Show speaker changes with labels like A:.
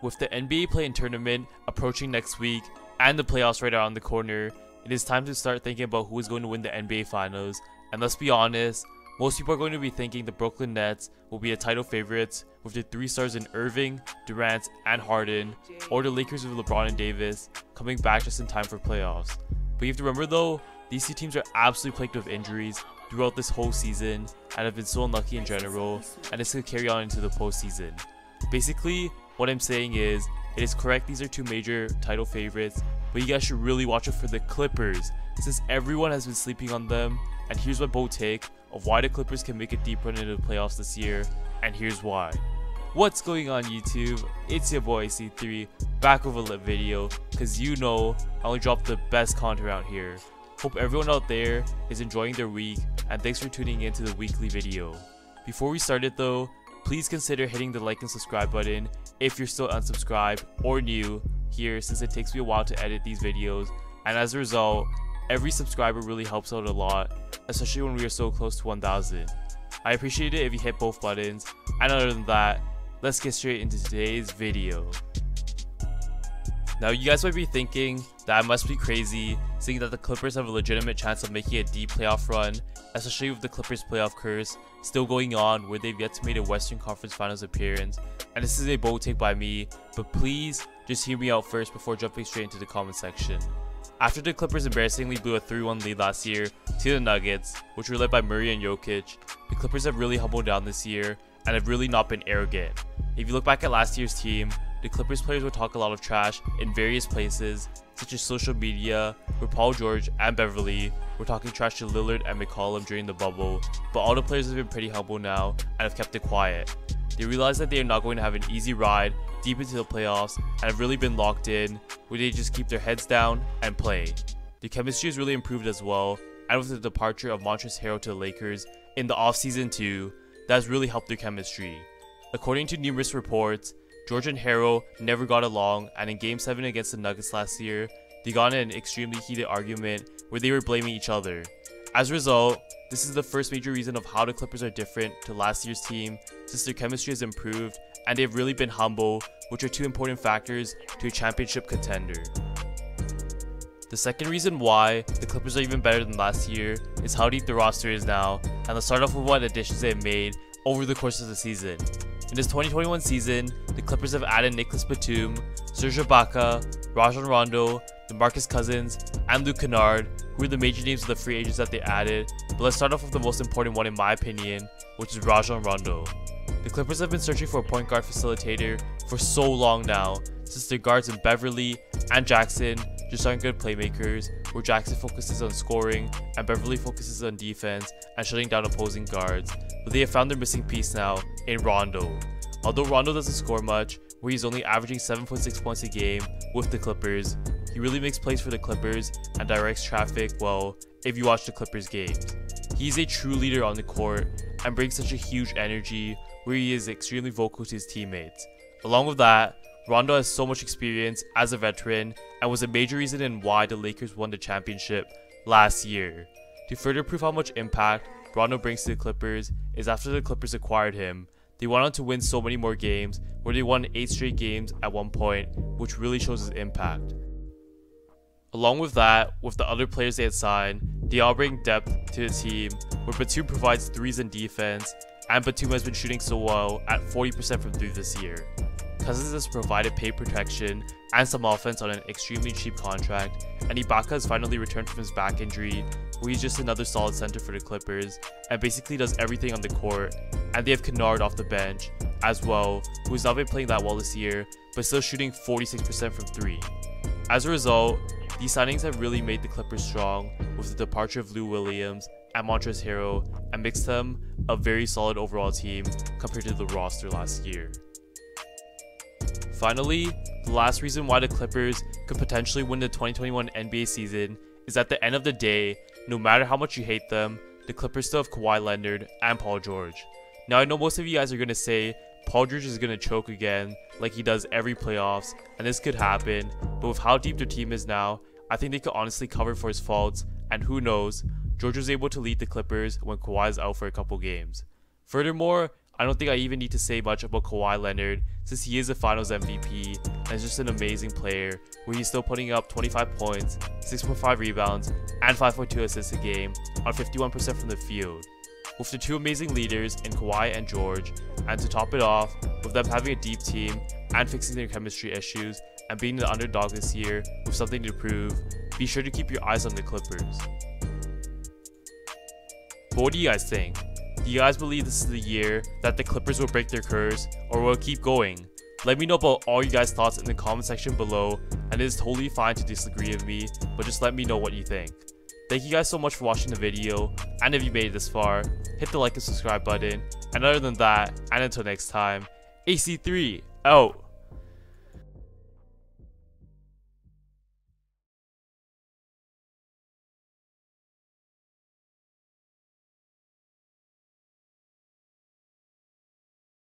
A: With the NBA play-in tournament approaching next week and the playoffs right around the corner, it is time to start thinking about who is going to win the NBA Finals. And let's be honest, most people are going to be thinking the Brooklyn Nets will be the title favorites with their three stars in Irving, Durant, and Harden, or the Lakers with LeBron and Davis coming back just in time for playoffs. But you have to remember though, these two teams are absolutely plagued with injuries throughout this whole season and have been so unlucky in general, and this could carry on into the postseason. Basically, what I'm saying is, it is correct these are two major title favorites, but you guys should really watch out for the Clippers, since everyone has been sleeping on them, and here's my bold take of why the Clippers can make a deep run into the playoffs this year, and here's why. What's going on YouTube? It's your boy C3, back with a lit video, cause you know I only drop the best content out here. Hope everyone out there is enjoying their week, and thanks for tuning in to the weekly video. Before we start it though, please consider hitting the like and subscribe button if you're still unsubscribed or new here since it takes me a while to edit these videos, and as a result, every subscriber really helps out a lot, especially when we are so close to 1000. I appreciate it if you hit both buttons, and other than that, let's get straight into today's video. Now you guys might be thinking that I must be crazy seeing that the Clippers have a legitimate chance of making a deep playoff run, especially with the Clippers playoff curse still going on where they've yet to make a Western Conference Finals appearance. And this is a bold take by me, but please just hear me out first before jumping straight into the comment section. After the Clippers embarrassingly blew a 3-1 lead last year to the Nuggets, which were led by Murray and Jokic, the Clippers have really humbled down this year and have really not been arrogant. If you look back at last year's team, the Clippers players would talk a lot of trash in various places, such as social media, where Paul George and Beverley were talking trash to Lillard and McCollum during the bubble, but all the players have been pretty humble now and have kept it quiet. They realize that they are not going to have an easy ride deep into the playoffs and have really been locked in, where they just keep their heads down and play. The chemistry has really improved as well, and with the departure of Montrezl Harrell to the Lakers in the offseason too, that has really helped their chemistry. According to numerous reports, George and Harrell never got along, and in Game 7 against the Nuggets last year, they got in an extremely heated argument where they were blaming each other. As a result, this is the first major reason of how the Clippers are different to last year's team, since their chemistry has improved and they've really been humble, which are two important factors to a championship contender. The second reason why the Clippers are even better than last year is how deep the roster is now, and let's start off with what additions they've made over the course of the season. In this 2021 season, the Clippers have added Nicolas Batum, Serge Ibaka, Rajon Rondo, DeMarcus Cousins, and Luke Kennard, who are the major names of the free agents that they added. But let's start off with the most important one in my opinion, which is Rajon Rondo. The Clippers have been searching for a point guard facilitator for so long now, since their guards in Beverley and Jackson just aren't good playmakers, where Jackson focuses on scoring and Beverley focuses on defense and shutting down opposing guards, but they have found their missing piece now in Rondo. Although Rondo doesn't score much, where he's only averaging 7.6 points a game with the Clippers, he really makes plays for the Clippers and directs traffic well if you watch the Clippers games. He's a true leader on the court and brings such a huge energy where he is extremely vocal to his teammates. Along with that, Rondo has so much experience as a veteran and was a major reason in why the Lakers won the championship last year. To further prove how much impact Rondo brings to the Clippers is after the Clippers acquired him, they went on to win so many more games where they won 8 straight games at one point, which really shows his impact. Along with that, with the other players they had signed, they all bring depth to the team, where Batum provides threes in defense, and Batum has been shooting so well at 40% from 3 this year. Cousins has provided paint protection and some offense on an extremely cheap contract, and Ibaka has finally returned from his back injury, where he's just another solid center for the Clippers, and basically does everything on the court, and they have Kennard off the bench as well, who has not been playing that well this year, but still shooting 46% from 3. As a result, these signings have really made the Clippers strong, with the departure of Lou Williams and Montrezl Harrell, and makes them a very solid overall team compared to the roster last year. Finally, the last reason why the Clippers could potentially win the 2021 NBA season is at the end of the day, no matter how much you hate them, the Clippers still have Kawhi Leonard and Paul George. Now I know most of you guys are going to say Paul George is going to choke again like he does every playoffs and this could happen, but with how deep their team is now, I think they could honestly cover for his faults and who knows, George was able to lead the Clippers when Kawhi is out for a couple games. Furthermore, I don't think I even need to say much about Kawhi Leonard since he is a finals MVP and is just an amazing player where he's still putting up 25 points, 6.5 rebounds, and 5.2 assists a game on 51% from the field. With the two amazing leaders in Kawhi and George, and to top it off, with them having a deep team and fixing their chemistry issues and being the underdog this year with something to prove, be sure to keep your eyes on the Clippers. But what do you guys think? Do you guys believe this is the year that the Clippers will break their curse or will keep going? Let me know about all you guys' thoughts in the comment section below, and it is totally fine to disagree with me, but just let me know what you think. Thank you guys so much for watching the video, and if you made it this far, hit the like and subscribe button, and other than that, and until next time, AC3 out!